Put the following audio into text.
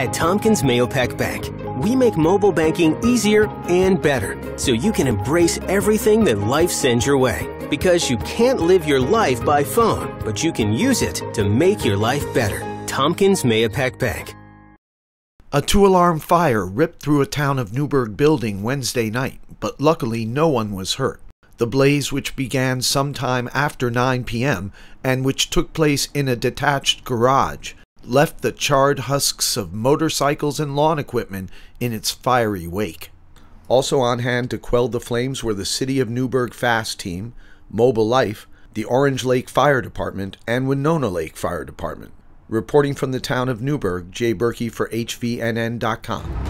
At Tompkins Mahopac Bank, we make mobile banking easier and better so you can embrace everything that life sends your way. Because you can't live your life by phone, but you can use it to make your life better. Tompkins Mahopac Bank. A two alarm fire ripped through a town of Newburgh building Wednesday night, but luckily no one was hurt. The blaze, which began sometime after 9 p.m. and which took place in a detached garage, left the charred husks of motorcycles and lawn equipment in its fiery wake. Also on hand to quell the flames were the City of Newburgh Fast Team, Mobile Life, the Orange Lake Fire Department, and Winona Lake Fire Department. Reporting from the town of Newburgh, Jay Berkey for HVNN.com.